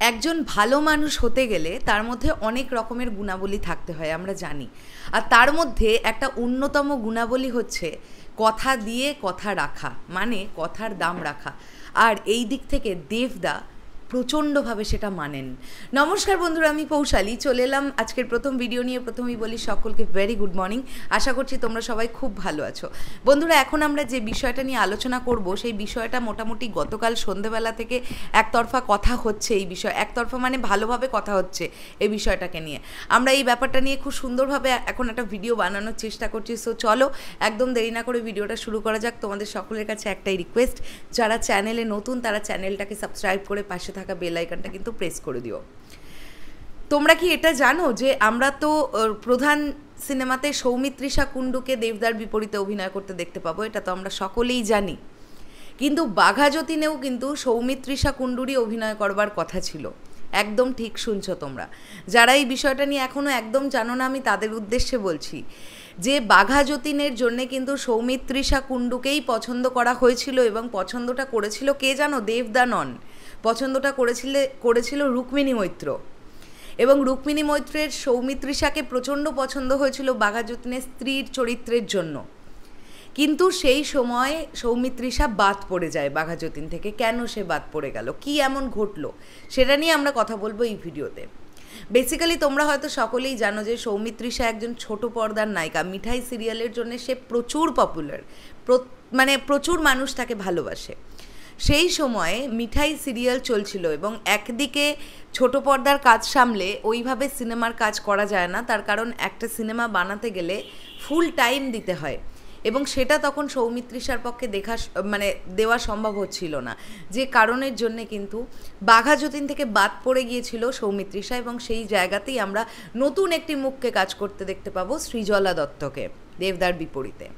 একজন ভালো মানুষ হতে গেলে তার মধ্যে অনেক রকমের গুণাবলী থাকতে হয়, আমরা জানি। আর তার মধ্যে একটা অন্যতম গুণাবলী হচ্ছে কথা দিয়ে কথা রাখা মানে কথার দাম রাখা। আর এই দিক থেকে দেবদা প্রচণ্ডভাবে সেটা মানেন। নমস্কার বন্ধুরা, আমি পৌশালী। চলে এলাম আজকের প্রথম ভিডিও নিয়ে। প্রথমেই বলি সকলকে ভেরি গুড মর্নিং আশা করছি তোমরা সবাই খুব ভালো আছো। বন্ধুরা, এখন আমরা যে বিষয়টা নিয়ে আলোচনা করব, সেই বিষয়টা মোটামুটি গতকাল সন্ধেবেলা থেকে একতরফা কথা হচ্ছে এই বিষয়। একতরফা মানে ভালোভাবে কথা হচ্ছে এই বিষয়টাকে নিয়ে। আমরা এই ব্যাপারটা নিয়ে খুব সুন্দরভাবে এখন একটা ভিডিও বানানোর চেষ্টা করছি। সো চলো একদম দেরি না করে ভিডিওটা শুরু করা যাক। তোমাদের সকলের কাছে একটাই রিকোয়েস্ট যারা চ্যানেলে নতুন, তারা চ্যানেলটাকে সাবস্ক্রাইব করে পাশে থাকা বেল আইকনটা কিন্তু প্রেস করে দিও। তোমরা কি এটা জানো যে আমরা তো প্রধান সিনেমাতে সৌমিত্রিষা কুণ্ডুকে দেবদার বিপরীতে অভিনয় করতে দেখতে পাবো, এটা তো আমরা সকলেই জানি। কিন্তু বাঘা যতীনেও কিন্তু সৌমিত্রিষা কুণ্ডুরই অভিনয় করবার কথা ছিল। একদম ঠিক শুনছো তোমরা। যারা এই বিষয়টা নিয়ে এখনও একদম জানো না, আমি তাদের উদ্দেশ্যে বলছি যে বাঘা যতীনের জন্যে কিন্তু সৌমিত্রিষা কুণ্ডুকেই পছন্দ করা হয়েছিল এবং পছন্দটা করেছিল কে জানো? দেবদানন। পছন্দটা করেছিল করেছিল রুক্মিণী মৈত্র। এবং রুক্মিণী মৈত্রের সৌমিত্রিষাকে প্রচণ্ড পছন্দ হয়েছিল বাঘা যতীনের স্ত্রীর চরিত্রের জন্য। কিন্তু সেই সময় সৌমিত্রিষা বাদ পড়ে যায় বাঘা যতীন থেকে। কেন সে বাদ পড়ে গেল? কি এমন ঘটলো? সেটা নিয়ে আমরা কথা বলব এই ভিডিওতে। বেসিক্যালি তোমরা হয়তো সকলেই জানো যে সৌমিত্রিষা একজন ছোট পর্দার নায়িকা। মিঠাই সিরিয়ালের জন্য সে প্রচুর পপুলার মানে প্রচুর মানুষ তাকে ভালোবাসে। সেই সময়ে মিঠাই সিরিয়াল চলছিল এবং একদিকে ছোট পর্দার কাজ সামলে ওইভাবে সিনেমার কাজ করা যায় না। তার কারণ একটা সিনেমা বানাতে গেলে ফুল টাইম দিতে হয়। এবং সেটা তখন সৌমিত্রিষার পক্ষে দেখা মানে দেওয়া সম্ভব হচ্ছিল না। যে কারণের জন্যে কিন্তু বাঘা যতীন থেকে বাদ পড়ে গিয়েছিল সৌমিত্রিষা এবং সেই জায়গাতেই আমরা নতুন একটি মুখকে কাজ করতে দেখতে পাবো সৃজলা দত্তকে দেবদার বিপরীতে।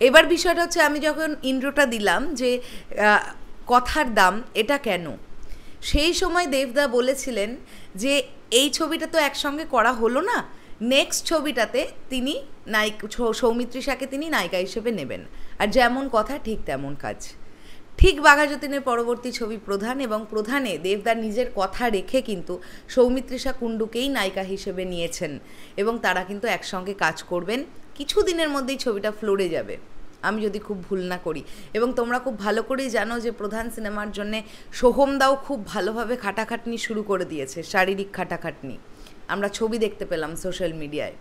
এবার বিষয়টা হচ্ছে আমি যখন ইন্দ্রটা দিলাম যে কথার দাম এটা কেন? সেই সময় দেবদা বলেছিলেন যে, এই ছবিটা তো একসঙ্গে করা হলো না। নেক্সট ছবিটাতে তিনি নায়িক সৌমিত্রিষাকে তিনি নায়িকা হিসেবে নেবেন। আর যেমন কথা, ঠিক তেমন কাজ। ঠিক বাঘা যতীনের পরবর্তী ছবি প্রধান এবং প্রধানে দেবদার নিজের কথা রেখে কিন্তু সৌমিত্রিষা কুণ্ডুকেই নায়িকা হিসেবে নিয়েছেন এবং তারা কিন্তু একসঙ্গে কাজ করবেন। কিছু দিনের মধ্যেই ছবিটা ফ্লোরে যাবে। আমি যদি খুব ভুল না করি। এবং তোমরা খুব ভালো করেই জানো যে প্রধান সিনেমার জন্যে সোহমদাও খুব ভালোভাবে খাটাখাটনি শুরু করে দিয়েছে, শারীরিক খাটাখাটনি। আমরা ছবি দেখতে পেলাম সোশ্যাল মিডিয়ায়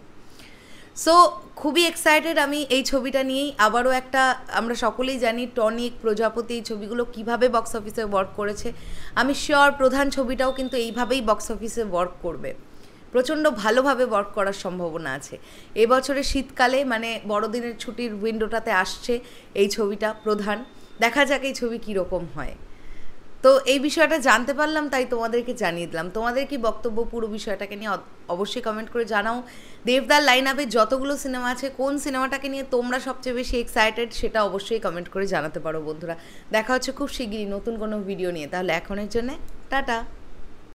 সো খুবই এক্সাইটেড আমি এই ছবিটা নিয়েই। আবারও একটা, আমরা সকলেই জানি টনিক প্রজাপতি এই ছবিগুলো কীভাবে বক্স অফিসে ওয়ার্ক করেছে। আমি শিওর প্রধান ছবিটাও কিন্তু এইভাবেই বক্স অফিসে ওয়ার্ক করবে। প্রচণ্ড ভালোভাবে ওয়ার্ক করার সম্ভাবনা আছে। এবছরে শীতকালে মানে বড়দিনের ছুটির উইন্ডোটাতে আসছে এই ছবিটা প্রধান। দেখা যাক এই ছবি কীরকম হয়। তো এই বিষয়টা জানতে পারলাম, তাই তোমাদেরকে জানিয়ে দিলাম। তোমাদের কি বক্তব্য পুরো বিষয়টাকে নিয়ে অবশ্যই কমেন্ট করে জানাও। দেবদার লাইন আপে যতগুলো সিনেমা আছে, কোন সিনেমাটাকে নিয়ে তোমরা সবচেয়ে বেশি এক্সাইটেড সেটা অবশ্যই কমেন্ট করে জানাতে পারো বন্ধুরা। দেখা হচ্ছে খুব শিগগিরই নতুন কোনো ভিডিও নিয়ে। তাহলে এখনের জন্যে টাটা।